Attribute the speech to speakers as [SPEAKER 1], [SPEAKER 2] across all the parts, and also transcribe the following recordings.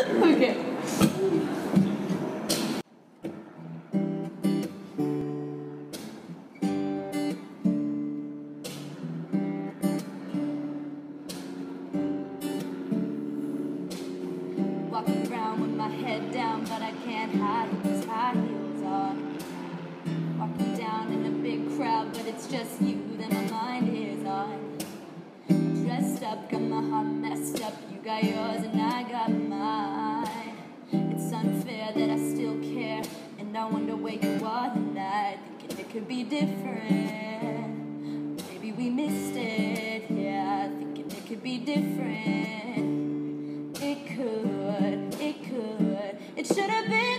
[SPEAKER 1] okay. Walking around with my head down, but I can't hide these high heels on. Walking down in a big crowd, but it's just you could be different. Maybe we missed it, yeah. Thinking it could be different. It could, it could. It should have been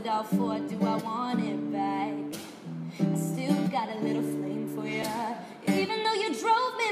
[SPEAKER 1] it all for? Do I want it back? I still got a little flame for you, even though you drove me.